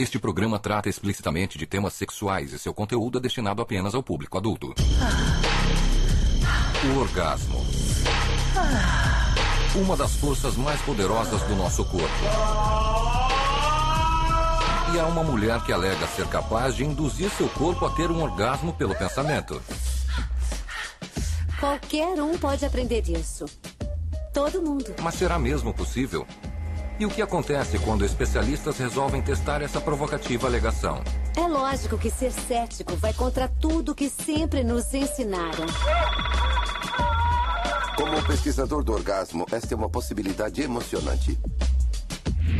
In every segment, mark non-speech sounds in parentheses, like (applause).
Este programa trata explicitamente de temas sexuais e seu conteúdo é destinado apenas ao público adulto. O orgasmo. Uma das forças mais poderosas do nosso corpo. E há uma mulher que alega ser capaz de induzir seu corpo a ter um orgasmo pelo pensamento. Qualquer um pode aprender isso. Todo mundo. Mas será mesmo possível? E o que acontece quando especialistas resolvem testar essa provocativa alegação? É lógico que ser cético vai contra tudo que sempre nos ensinaram. Como pesquisador do orgasmo, esta é uma possibilidade emocionante.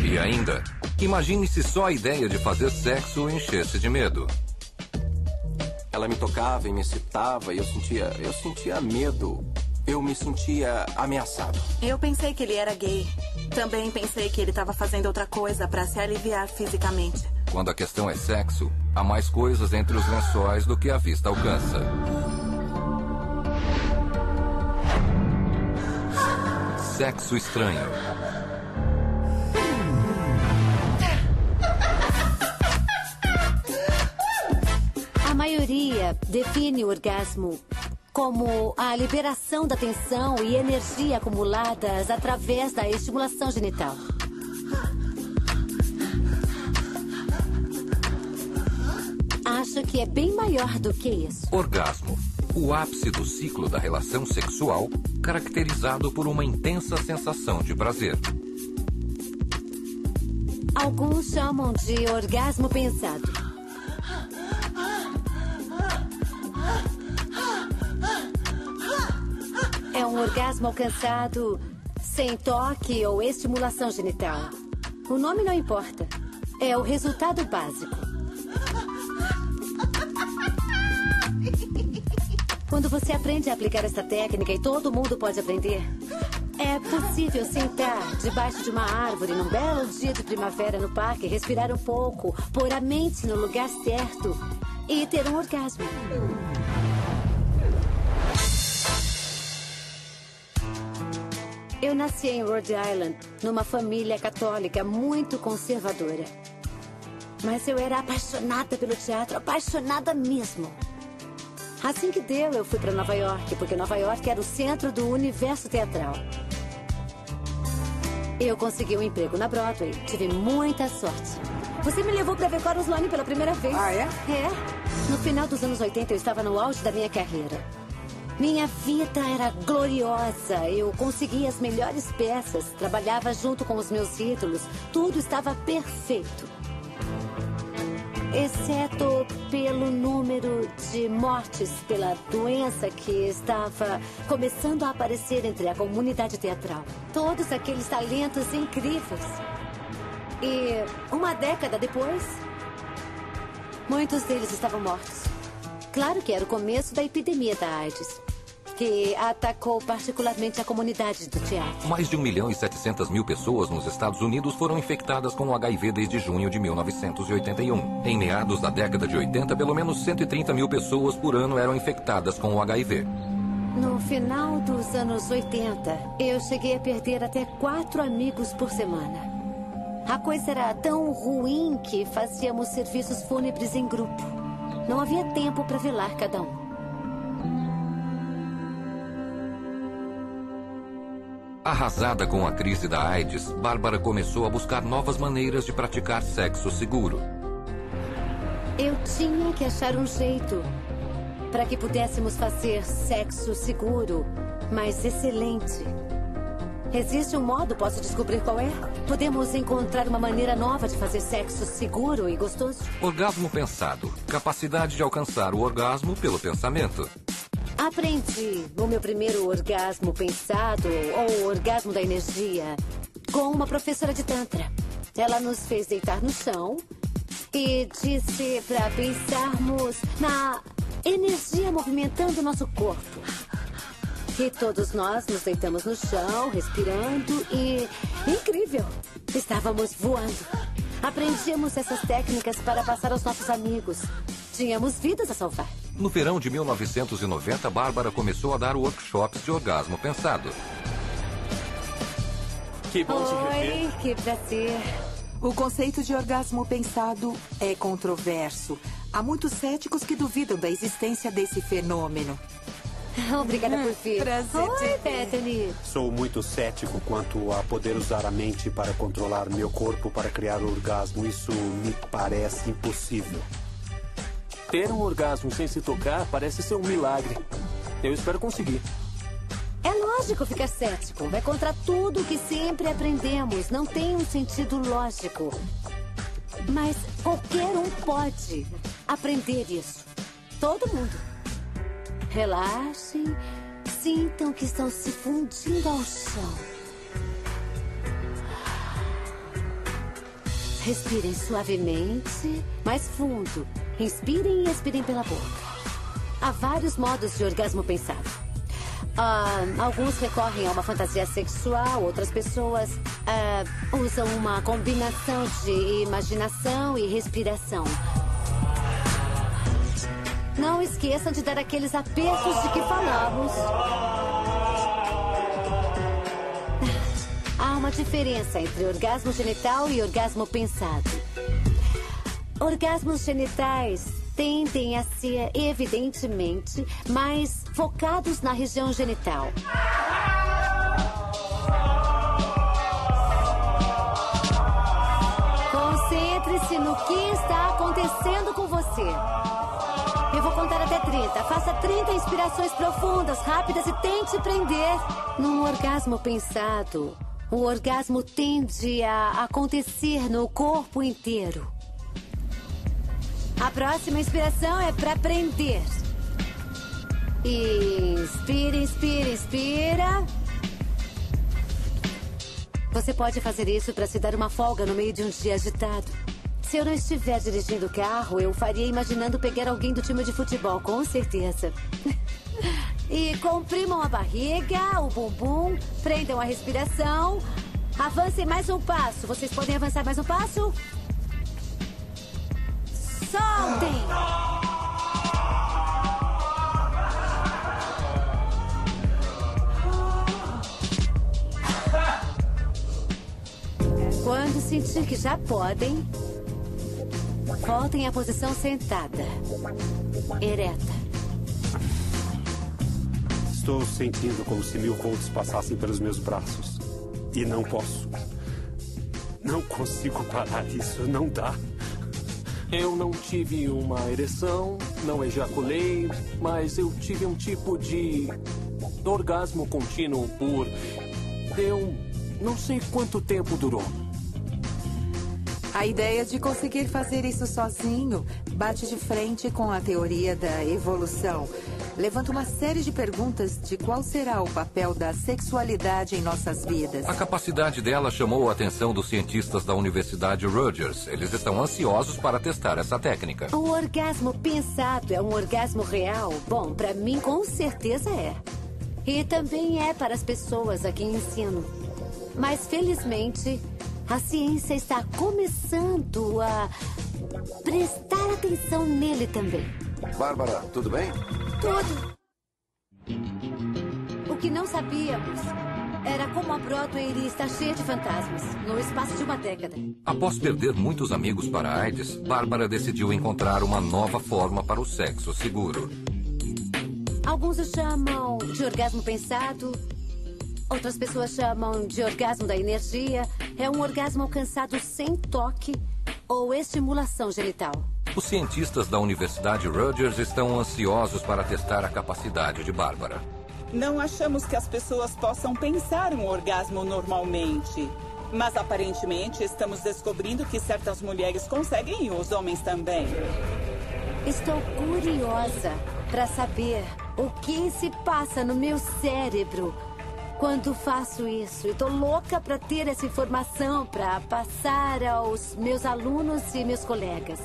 E ainda, imagine se só a ideia de fazer sexo o enchesse de medo. Ela me tocava e me excitava e eu sentia, eu sentia medo. Eu me sentia ameaçado. Eu pensei que ele era gay. Também pensei que ele estava fazendo outra coisa para se aliviar fisicamente. Quando a questão é sexo, há mais coisas entre os lençóis do que a vista alcança. Sexo estranho. A maioria define o orgasmo como a liberação da tensão e energia acumuladas através da estimulação genital. Acho que é bem maior do que isso. Orgasmo. O ápice do ciclo da relação sexual, caracterizado por uma intensa sensação de prazer. Alguns chamam de orgasmo pensado. Orgasmo alcançado sem toque ou estimulação genital. O nome não importa. É o resultado básico. Quando você aprende a aplicar essa técnica, e todo mundo pode aprender, é possível sentar debaixo de uma árvore num belo dia de primavera no parque, respirar um pouco, pôr a mente no lugar certo e ter um orgasmo. Eu nasci em Rhode Island, numa família católica muito conservadora. Mas eu era apaixonada pelo teatro, apaixonada mesmo. Assim que deu, eu fui para Nova York, porque Nova York era o centro do universo teatral. Eu consegui um emprego na Broadway. Tive muita sorte. Você me levou para ver Chorus Line pela primeira vez. Ah, é? É. No final dos anos 80, eu estava no auge da minha carreira. Minha vida era gloriosa. Eu conseguia as melhores peças, trabalhava junto com os meus ídolos. Tudo estava perfeito. Exceto pelo número de mortes pela doença que estava começando a aparecer entre a comunidade teatral. Todos aqueles talentos incríveis. E uma década depois, muitos deles estavam mortos. Claro que era o começo da epidemia da AIDS que atacou particularmente a comunidade do teatro. Mais de 1 milhão e 700 mil pessoas nos Estados Unidos foram infectadas com o HIV desde junho de 1981. Em meados da década de 80, pelo menos 130 mil pessoas por ano eram infectadas com o HIV. No final dos anos 80, eu cheguei a perder até quatro amigos por semana. A coisa era tão ruim que fazíamos serviços fúnebres em grupo. Não havia tempo para velar cada um. Arrasada com a crise da AIDS, Bárbara começou a buscar novas maneiras de praticar sexo seguro. Eu tinha que achar um jeito para que pudéssemos fazer sexo seguro, mas excelente. Existe um modo, posso descobrir qual é? Podemos encontrar uma maneira nova de fazer sexo seguro e gostoso? Orgasmo pensado capacidade de alcançar o orgasmo pelo pensamento. Aprendi o meu primeiro orgasmo pensado, ou orgasmo da energia, com uma professora de Tantra. Ela nos fez deitar no chão e disse para pensarmos na energia movimentando nosso corpo. E todos nós nos deitamos no chão, respirando e. Incrível! Estávamos voando. Aprendíamos essas técnicas para passar aos nossos amigos. Tínhamos vidas a salvar. No verão de 1990, Bárbara começou a dar workshops de orgasmo pensado. Que bom te rever. Oi, que prazer. O conceito de orgasmo pensado é controverso. Há muitos céticos que duvidam da existência desse fenômeno. (laughs) Obrigada por vir. Prazer Oi. Bethany. Sou muito cético quanto a poder usar a mente para controlar meu corpo para criar orgasmo. Isso me parece impossível. Ter um orgasmo sem se tocar parece ser um milagre. Eu espero conseguir. É lógico ficar cético. É contra tudo que sempre aprendemos. Não tem um sentido lógico. Mas qualquer um pode aprender isso. Todo mundo. Relaxem. Sintam que estão se fundindo ao chão. Respirem suavemente, mais fundo. Inspirem e expirem pela boca. Há vários modos de orgasmo pensado. Alguns recorrem a uma fantasia sexual, outras pessoas ah, usam uma combinação de imaginação e respiração. Não esqueçam de dar aqueles apertos de que falamos. Há uma diferença entre orgasmo genital e orgasmo pensado. Orgasmos genitais tendem a ser, evidentemente, mais focados na região genital. Concentre-se no que está acontecendo com você. Eu vou contar até 30. Faça 30 inspirações profundas, rápidas e tente prender. Num orgasmo pensado, o orgasmo tende a acontecer no corpo inteiro. A próxima inspiração é para prender. Inspira, inspira, inspira. Você pode fazer isso para se dar uma folga no meio de um dia agitado. Se eu não estiver dirigindo o carro, eu faria imaginando pegar alguém do time de futebol, com certeza. (laughs) E comprimam a barriga, o bumbum, prendam a respiração. Avancem mais um passo. Vocês podem avançar mais um passo? Soltem! Quando sentir que já podem, voltem à posição sentada. Ereta. Estou sentindo como se mil volts passassem pelos meus braços. E não posso. Não consigo parar isso. Não dá. Eu não tive uma ereção, não ejaculei, mas eu tive um tipo de orgasmo contínuo por. Eu não sei quanto tempo durou. A ideia de conseguir fazer isso sozinho bate de frente com a teoria da evolução. Levanta uma série de perguntas de qual será o papel da sexualidade em nossas vidas. A capacidade dela chamou a atenção dos cientistas da Universidade Rutgers. Eles estão ansiosos para testar essa técnica. O orgasmo pensado é um orgasmo real? Bom, para mim com certeza é. E também é para as pessoas a quem ensino. Mas felizmente, a ciência está começando a prestar atenção nele também. Bárbara, tudo bem? Tudo. O que não sabíamos era como a Broadway iria estar cheia de fantasmas no espaço de uma década. Após perder muitos amigos para a AIDS, Bárbara decidiu encontrar uma nova forma para o sexo seguro. Alguns o chamam de orgasmo pensado. Outras pessoas chamam de orgasmo da energia. É um orgasmo alcançado sem toque ou estimulação genital. Os cientistas da Universidade Rutgers estão ansiosos para testar a capacidade de Bárbara. Não achamos que as pessoas possam pensar um orgasmo normalmente. Mas aparentemente estamos descobrindo que certas mulheres conseguem e os homens também. Estou curiosa para saber o que se passa no meu cérebro quando faço isso. E tô louca para ter essa informação para passar aos meus alunos e meus colegas.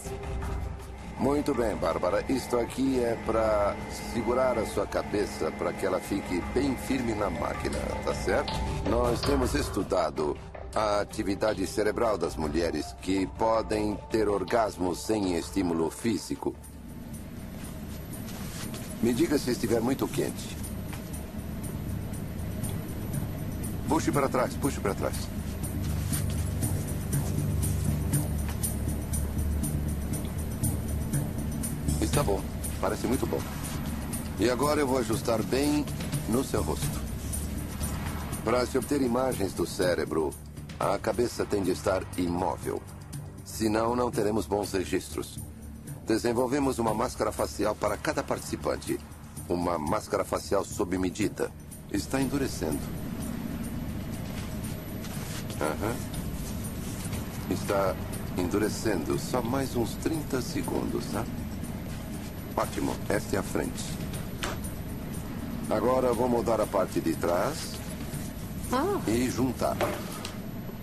Muito bem, Bárbara. Isto aqui é para segurar a sua cabeça para que ela fique bem firme na máquina, tá certo? Nós temos estudado a atividade cerebral das mulheres que podem ter orgasmo sem estímulo físico. Me diga se estiver muito quente. Puxe para trás, puxe para trás. Está bom, parece muito bom. E agora eu vou ajustar bem no seu rosto. Para se obter imagens do cérebro, a cabeça tem de estar imóvel. Senão, não teremos bons registros. Desenvolvemos uma máscara facial para cada participante. Uma máscara facial sob medida. Está endurecendo. Aham. Está endurecendo. Só mais uns 30 segundos, tá? Ótimo. Esta é a frente. Agora vou mudar a parte de trás Ah, e juntar.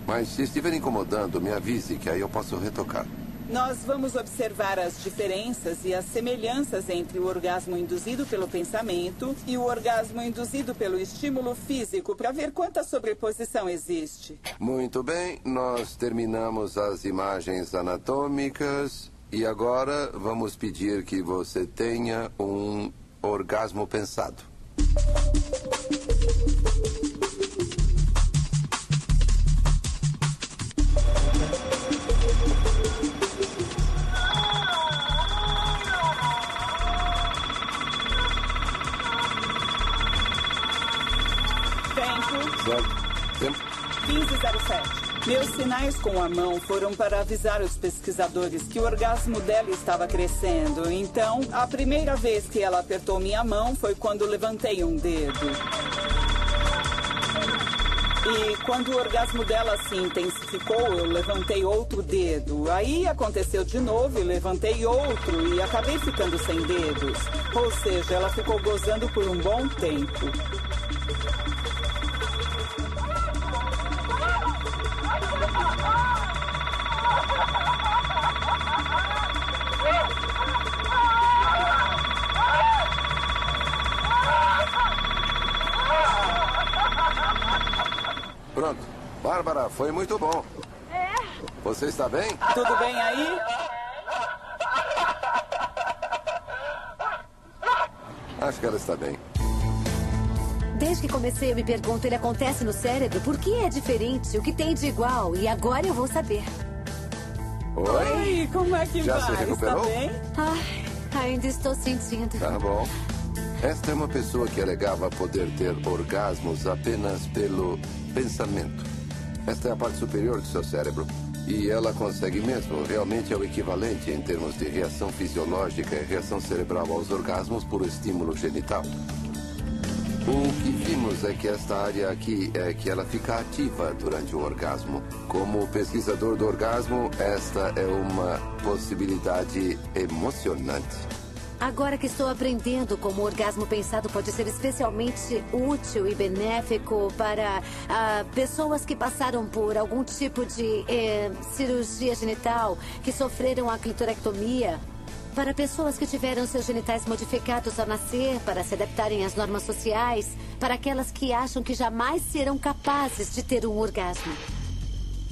Mas se estiver incomodando, me avise que aí eu posso retocar. Nós vamos observar as diferenças e as semelhanças entre o orgasmo induzido pelo pensamento e o orgasmo induzido pelo estímulo físico para ver quanta sobreposição existe. Muito bem, nós terminamos as imagens anatômicas e agora vamos pedir que você tenha um orgasmo pensado. Tempo Certo? Tempo. 1507. Meus sinais com a mão foram para avisar os pesquisadores que o orgasmo dela estava crescendo. Então, a primeira vez que ela apertou minha mão foi quando levantei um dedo. E quando o orgasmo dela se intensificou, eu levantei outro dedo. Aí aconteceu de novo e levantei outro e acabei ficando sem dedos. Ou seja, ela ficou gozando por um bom tempo. Foi muito bom. Você está bem? Tudo bem aí? Acho que ela está bem. desde que comecei eu me pergunto, ele acontece no cérebro? Por que é diferente? O que tem de igual? E agora eu vou saber. Oi? Oi, como é que Já vai? se recuperou? Está bem? Ai, ainda estou sentindo. Tá bom. Esta é uma pessoa que alegava poder ter orgasmos apenas pelo pensamento. Esta é a parte superior do seu cérebro. E ela consegue mesmo. Realmente é o equivalente em termos de reação fisiológica e reação cerebral aos orgasmos por estímulo genital. O que vimos é que esta área aqui é que ela fica ativa durante o orgasmo. Como pesquisador do orgasmo, esta é uma possibilidade emocionante. Agora que estou aprendendo como o orgasmo pensado pode ser especialmente útil e benéfico para ah, pessoas que passaram por algum tipo de eh, cirurgia genital, que sofreram a clitorectomia, para pessoas que tiveram seus genitais modificados ao nascer para se adaptarem às normas sociais, para aquelas que acham que jamais serão capazes de ter um orgasmo.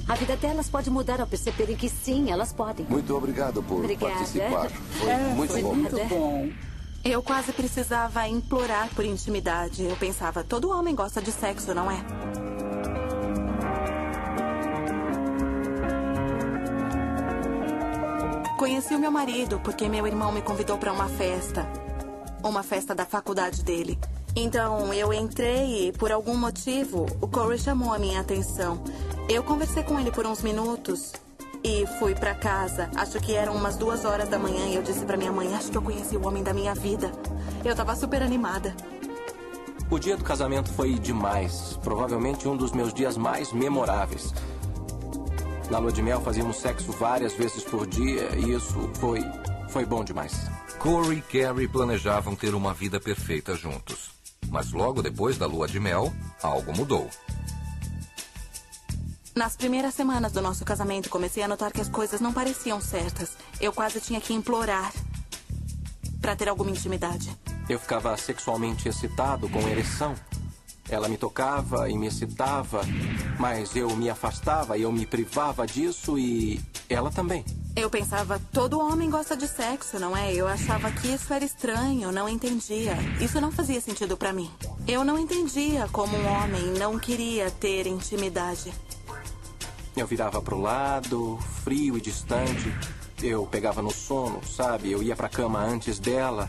A vida delas pode mudar ao perceberem que sim, elas podem. Muito obrigado por Obrigada. participar. Foi É, muito foi bom. muito bom. Eu quase precisava implorar por intimidade. Eu pensava, todo homem gosta de sexo, não é? Conheci o meu marido porque meu irmão me convidou para uma festa. Uma festa da faculdade dele. Então eu entrei e, por algum motivo, o Corey chamou a minha atenção. Eu conversei com ele por uns minutos e fui para casa. Acho que eram umas duas horas da manhã e eu disse para minha mãe: Acho que eu conheci o homem da minha vida. Eu tava super animada. O dia do casamento foi demais. Provavelmente um dos meus dias mais memoráveis. Na lua de mel fazíamos sexo várias vezes por dia e isso foi. foi bom demais. Corey e Carrie planejavam ter uma vida perfeita juntos. Mas logo depois da lua de mel, algo mudou. Nas primeiras semanas do nosso casamento, comecei a notar que as coisas não pareciam certas. Eu quase tinha que implorar para ter alguma intimidade. Eu ficava sexualmente excitado com ereção. Ela me tocava e me excitava, mas eu me afastava e eu me privava disso e ela também. Eu pensava, todo homem gosta de sexo, não é? Eu achava que isso era estranho, não entendia. Isso não fazia sentido pra mim. Eu não entendia como um homem não queria ter intimidade. Eu virava pro lado, frio e distante. eu pegava no sono, sabe? Eu ia pra cama antes dela.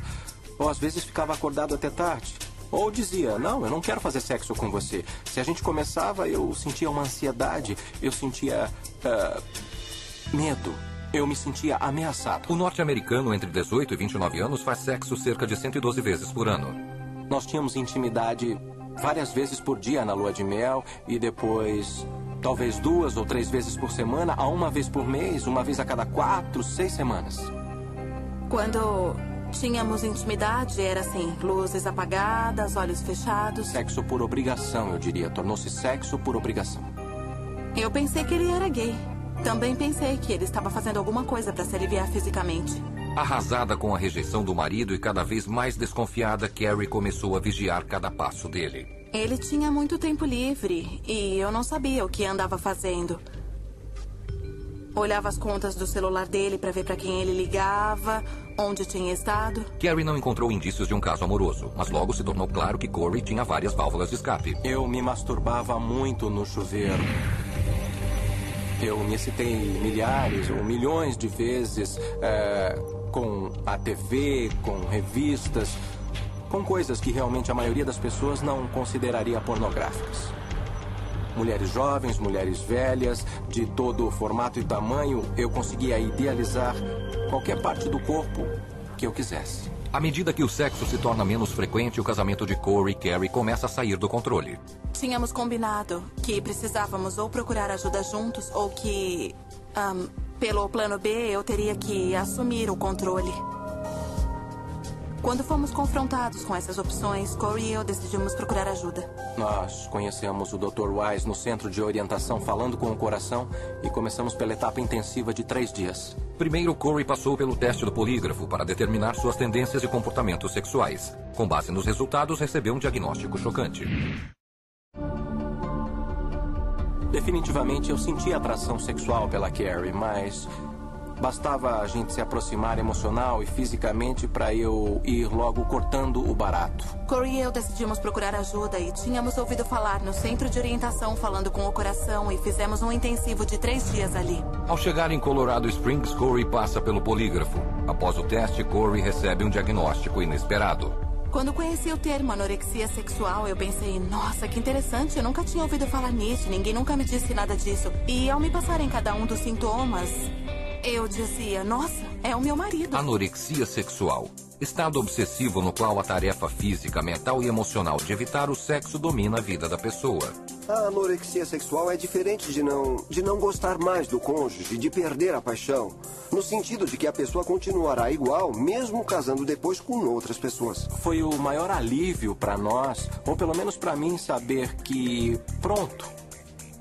Ou às vezes ficava acordado até tarde. Ou dizia, não, eu não quero fazer sexo com você. Se a gente começava, eu sentia uma ansiedade, eu sentia uh, medo. Eu me sentia ameaçado. O norte-americano entre 18 e 29 anos faz sexo cerca de 112 vezes por ano. Nós tínhamos intimidade várias vezes por dia na lua de mel e depois talvez duas ou três vezes por semana, a uma vez por mês, uma vez a cada quatro, seis semanas. Quando tínhamos intimidade, era assim: luzes apagadas, olhos fechados. Sexo por obrigação, eu diria. Tornou-se sexo por obrigação. Eu pensei que ele era gay. Também pensei que ele estava fazendo alguma coisa para se aliviar fisicamente. Arrasada com a rejeição do marido e cada vez mais desconfiada, Carrie começou a vigiar cada passo dele. Ele tinha muito tempo livre e eu não sabia o que andava fazendo. Olhava as contas do celular dele para ver para quem ele ligava, onde tinha estado. Carrie não encontrou indícios de um caso amoroso, mas logo se tornou claro que Corey tinha várias válvulas de escape. Eu me masturbava muito no chuveiro. Eu me excitei milhares ou milhões de vezes é, com a TV, com revistas, com coisas que realmente a maioria das pessoas não consideraria pornográficas. Mulheres jovens, mulheres velhas, de todo formato e tamanho, eu conseguia idealizar qualquer parte do corpo que eu quisesse. À medida que o sexo se torna menos frequente, o casamento de Corey e Carrie começa a sair do controle. Tínhamos combinado que precisávamos ou procurar ajuda juntos ou que, um, pelo plano B, eu teria que assumir o controle. Quando fomos confrontados com essas opções, Corey e eu decidimos procurar ajuda. Nós conhecemos o Dr. Wise no centro de orientação Falando com o Coração e começamos pela etapa intensiva de três dias. Primeiro, Corey passou pelo teste do polígrafo para determinar suas tendências e comportamentos sexuais. Com base nos resultados, recebeu um diagnóstico chocante. Definitivamente eu sentia atração sexual pela Carrie, mas Bastava a gente se aproximar emocional e fisicamente para eu ir logo cortando o barato. Corey e eu decidimos procurar ajuda e tínhamos ouvido falar no centro de orientação falando com o coração e fizemos um intensivo de três dias ali. Ao chegar em Colorado Springs, Corey passa pelo polígrafo. Após o teste, Corey recebe um diagnóstico inesperado. Quando conheci o termo anorexia sexual, eu pensei, nossa, que interessante, eu nunca tinha ouvido falar nisso, ninguém nunca me disse nada disso. E ao me passarem cada um dos sintomas, eu dizia, nossa, é o meu marido. Anorexia sexual. Estado obsessivo no qual a tarefa física, mental e emocional de evitar o sexo domina a vida da pessoa. A anorexia sexual é diferente de não, de não gostar mais do cônjuge, de perder a paixão. No sentido de que a pessoa continuará igual, mesmo casando depois com outras pessoas. Foi o maior alívio para nós, ou pelo menos para mim, saber que, pronto,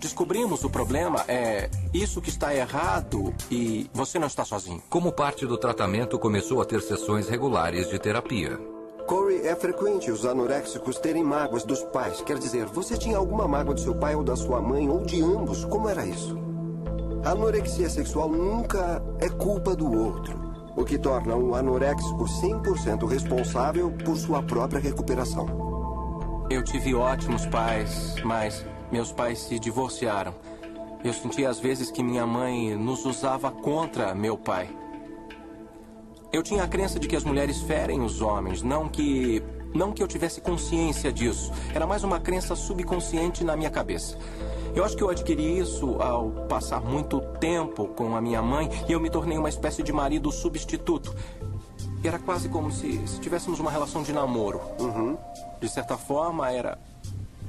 Descobrimos o problema, é isso que está errado e você não está sozinho. Como parte do tratamento, começou a ter sessões regulares de terapia. Corey, é frequente os anoréxicos terem mágoas dos pais. Quer dizer, você tinha alguma mágoa do seu pai ou da sua mãe, ou de ambos? Como era isso? A anorexia sexual nunca é culpa do outro, o que torna um anoréxico 100% responsável por sua própria recuperação. Eu tive ótimos pais, mas meus pais se divorciaram. Eu sentia às vezes que minha mãe nos usava contra meu pai. Eu tinha a crença de que as mulheres ferem os homens, não que não que eu tivesse consciência disso. Era mais uma crença subconsciente na minha cabeça. Eu acho que eu adquiri isso ao passar muito tempo com a minha mãe e eu me tornei uma espécie de marido substituto. E era quase como se, se tivéssemos uma relação de namoro. Uhum. De certa forma, era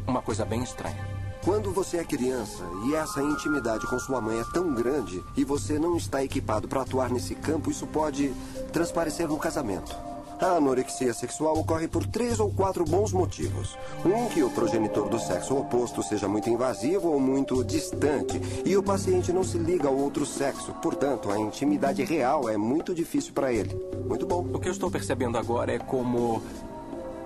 uma coisa bem estranha. Quando você é criança e essa intimidade com sua mãe é tão grande e você não está equipado para atuar nesse campo, isso pode transparecer no casamento. A anorexia sexual ocorre por três ou quatro bons motivos. Um, que o progenitor do sexo oposto seja muito invasivo ou muito distante e o paciente não se liga ao outro sexo. Portanto, a intimidade real é muito difícil para ele. Muito bom. O que eu estou percebendo agora é como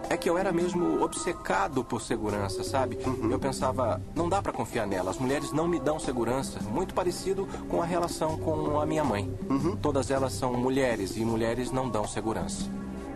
é que eu era mesmo obcecado por segurança, sabe? Uhum. Eu pensava, não dá para confiar nela. As mulheres não me dão segurança. Muito parecido com a relação com a minha mãe. Uhum. Todas elas são mulheres e mulheres não dão segurança.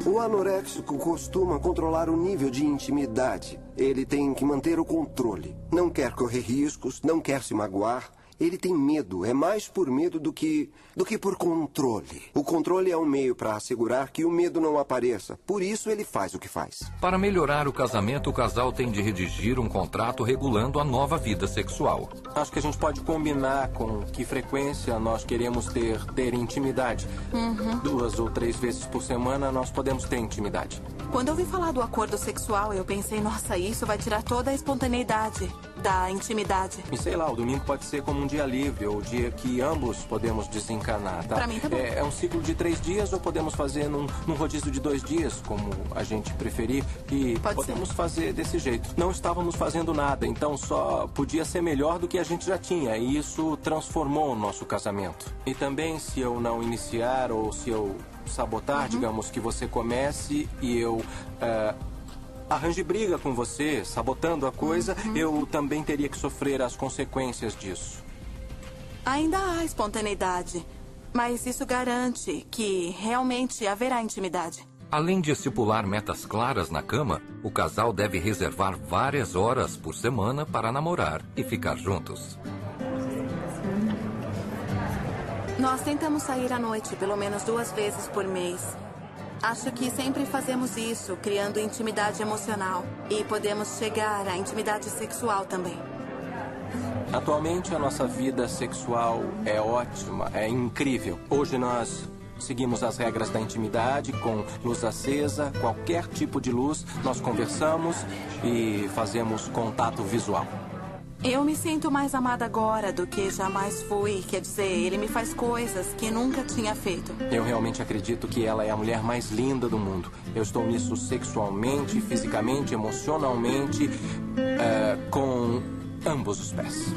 O anoréxico costuma controlar o nível de intimidade. Ele tem que manter o controle. Não quer correr riscos, não quer se magoar. Ele tem medo. É mais por medo do que do que por controle. O controle é um meio para assegurar que o medo não apareça. Por isso ele faz o que faz. Para melhorar o casamento, o casal tem de redigir um contrato regulando a nova vida sexual. Acho que a gente pode combinar com que frequência nós queremos ter ter intimidade. Uhum. Duas ou três vezes por semana nós podemos ter intimidade. Quando eu ouvi falar do acordo sexual, eu pensei, nossa, isso vai tirar toda a espontaneidade da intimidade. E sei lá, o domingo pode ser como um dia livre, ou o dia que ambos podemos desencanar, tá? Pra mim tá bom. É, é um ciclo de três dias, ou podemos fazer num, num rodízio de dois dias, como a gente preferir. E Pode podemos fazer desse jeito. Não estávamos fazendo nada, então só podia ser melhor do que a gente já tinha. E isso transformou o nosso casamento. E também, se eu não iniciar, ou se eu sabotar, digamos que você comece e eu. eh, arranje briga com você, sabotando a coisa, eu também teria que sofrer as consequências disso. Ainda há espontaneidade, mas isso garante que realmente haverá intimidade. Além de estipular metas claras na cama, o casal deve reservar várias horas por semana para namorar e ficar juntos. Nós tentamos sair à noite pelo menos duas vezes por mês. Acho que sempre fazemos isso, criando intimidade emocional. E podemos chegar à intimidade sexual também. Atualmente a nossa vida sexual é ótima, é incrível. Hoje nós seguimos as regras da intimidade com luz acesa, qualquer tipo de luz, nós conversamos e fazemos contato visual. Eu me sinto mais amada agora do que jamais fui. Quer dizer, ele me faz coisas que nunca tinha feito. Eu realmente acredito que ela é a mulher mais linda do mundo. Eu estou nisso sexualmente, fisicamente, emocionalmente, eh, com ambos os pés.